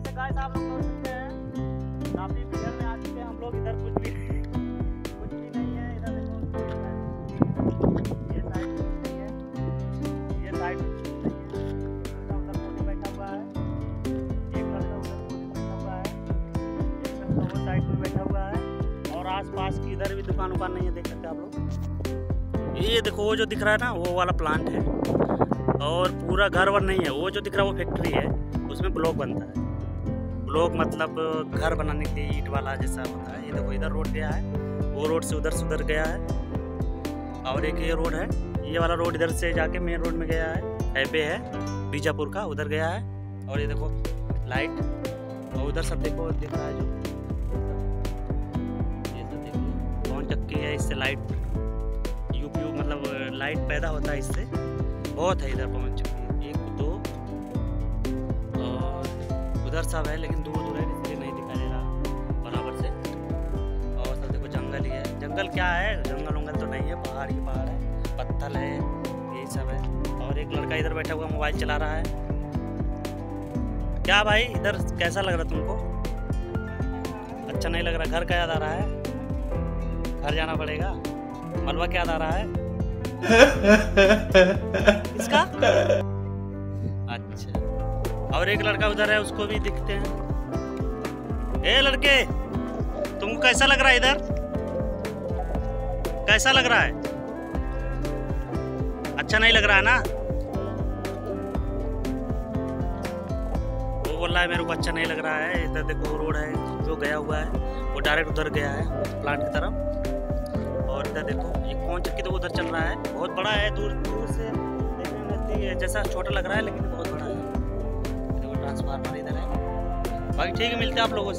जैसे गाइस आप लोग देख सकते हैं, काफ़ी बिगड़ में आ चुके हैं हम लोग, इधर कुछ भी कुछ भी नहीं है, इधर देखो ये साइड है। ये साइड आसपास की इधर भी दुकान उकान नहीं है, देख सकते आप लोग। ये देखो, वो जो दिख रहा है ना, वो वाला प्लांट है। और पूरा घर वर नहीं है, वो जो दिख रहा है, वो फैक्ट्री है। उसमें ब्लॉक बनता है। ब्लॉक मतलब घर बनाने के लिए ईंट वाला जैसा होता है। ये देखो, इधर रोड गया है, वो रोड से उधर से उधर गया है, और एक ये रोड है, ये वाला रोड इधर से जाके मेन रोड में गया है हाईवे है, बीजापुर का, उधर गया है, और ये देखो लाइट और उधर सब देखो, दिख रहा है जो, ये सब देखिए कौन चक्की है इससे लाइट यूपी मतलब लाइट पैदा होता है इससे, बहुत है इधर पवन चक्की। उधर सब है लेकिन दूर दूर है इसलिए नहीं दिखाई दे रहा बराबर से। और सब देखो जंगल ही है। जंगल क्या है? जंगल वंगल तो नहीं है पहाड़ ही पहाड़ है पत्थर है यही सब है। और एक लड़का इधर बैठा हुआ मोबाइल चला रहा है। क्या भाई इधर कैसा लग रहा तुमको? अच्छा नहीं लग रहा घर का याद आ रहा है? घर जाना पड़ेगा। मलबा क्या याद आ रहा है? इसका? और एक लड़का उधर है, उसको भी दिखते हैं। ए, लड़के तुमको कैसा लग रहा है इधर? कैसा लग रहा है? अच्छा नहीं लग रहा है ना? वो बोल रहा है, मेरे को अच्छा नहीं लग रहा है, इधर देखो रोड है, जो गया हुआ है, वो डायरेक्ट उधर गया है, प्लांट की तरफ़। और इधर देखो, ये कौन चक्की तो उधर चल रहा है? बहुत बड़ा है, दूर दूर से देखने में जैसा छोटा लग रहा है, लेकिन बहुत बड़ा है। ट्रांसफार्मर इधर है। बाकी ठीक है मिलते हैं आप लोगों से।